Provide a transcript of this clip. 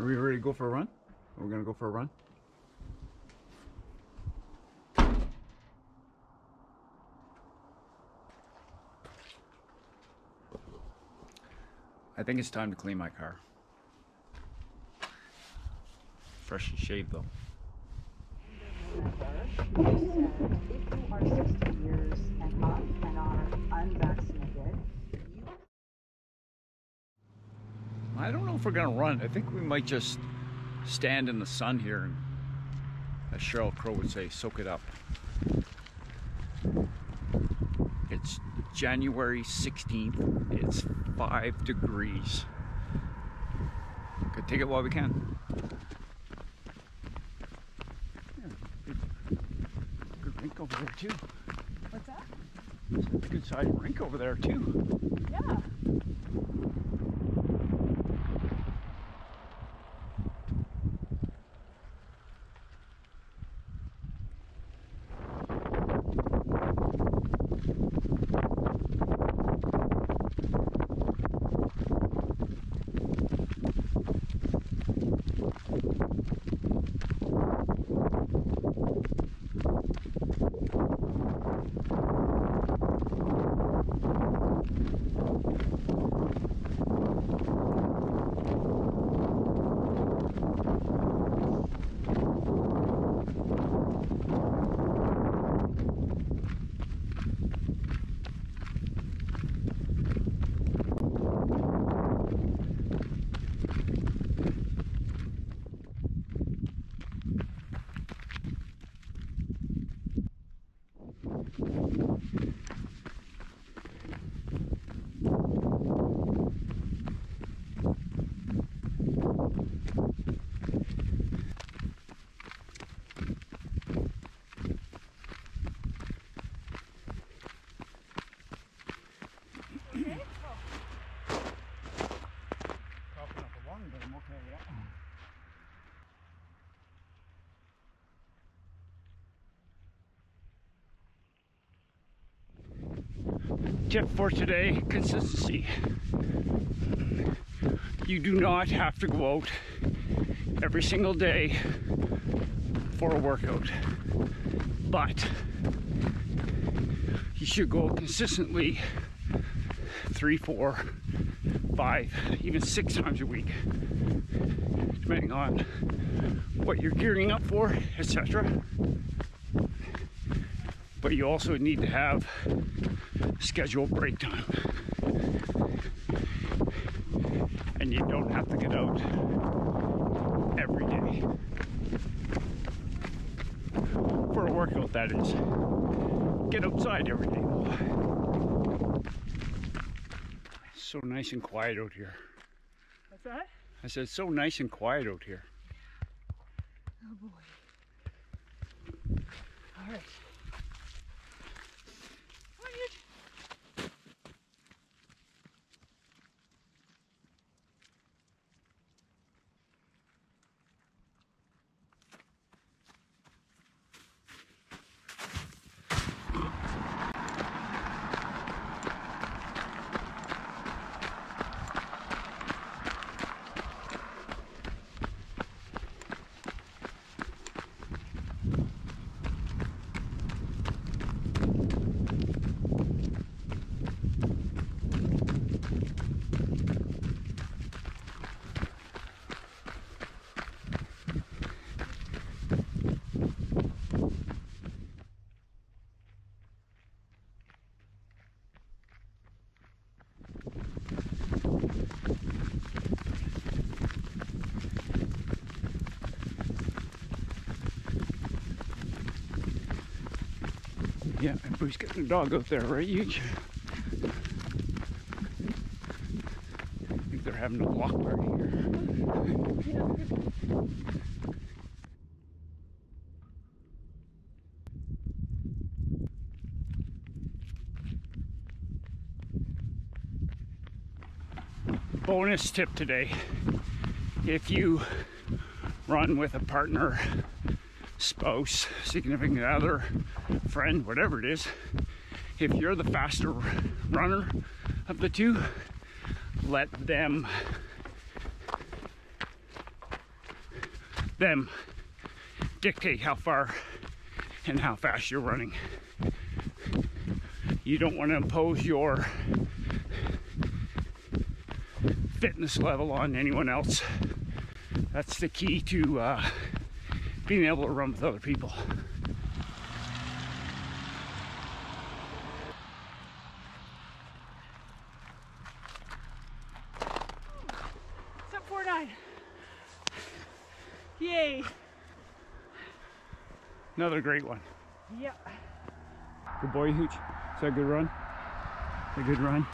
Are we ready to go for a run? We're we gonna go for a run? I think it's time to clean my car. Fresh and shaved though. If we're gonna run. I think we might just stand in the sun here and, as Sheryl Crow would say, soak it up. It's January 16th. It's five degrees. Could take it while we can. Yeah, good, good rink over there too. what's that? It's a good sized rink over there too. Yeah. Coughing up a lung, but I'm okay, yeah. Tip for today consistency. You do not have to go out every single day for a workout, but you should go consistently three, four, five, even six times a week, depending on what you're gearing up for, etc. But you also need to have scheduled break time. And you don't have to get out every day. For a workout, that is. Get outside every day, though. So nice and quiet out here. What's that? I said, so nice and quiet out here. Oh boy. All right. Yeah, everybody's getting a dog out there, right? You. I think they're having a walk party here. Bonus tip today if you run with a partner, spouse, significant other, friend, whatever it is, if you're the faster runner of the two, let them them dictate how far and how fast you're running. You don't want to impose your fitness level on anyone else. That's the key to uh, being able to run with other people. Sub four nine. Yay. Another great one. Yep. Good boy, Hooch. Is that a good run? A good run?